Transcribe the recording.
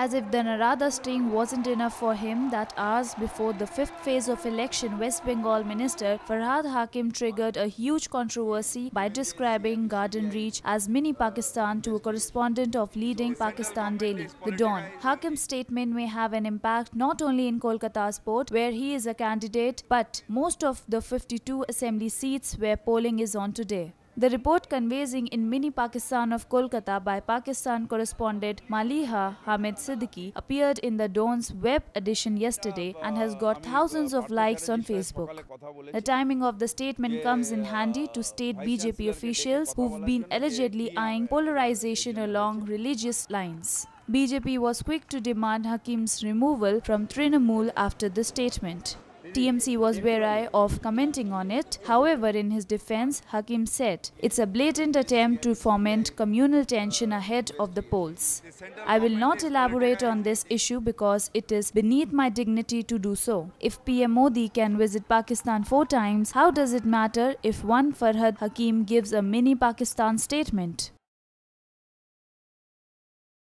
As if the Narada sting wasn't enough for him, that hours before the fifth phase of election, West Bengal Minister Firhad Hakim triggered a huge controversy by describing Garden Reach as mini Pakistan to a correspondent of leading Pakistan daily, The Dawn. Hakim's statement may have an impact not only in Kolkata's port, where he is a candidate, but most of the 52 assembly seats where polling is on today. The report conveying in Mini Pakistan of Kolkata by Pakistan correspondent Maliha Hamid Siddiqui appeared in the Dawn's web edition yesterday and has got thousands of likes on Facebook. The timing of the statement comes in handy to state BJP officials who've been allegedly eyeing polarization along religious lines. BJP was quick to demand Hakim's removal from Trinamool after the statement. TMC was wary of commenting on it. However, in his defense, Hakim said, It's a blatant attempt to foment communal tension ahead of the polls. I will not elaborate on this issue because it is beneath my dignity to do so. If PM Modi can visit Pakistan four times, how does it matter if one Firhad Hakim gives a mini Pakistan statement?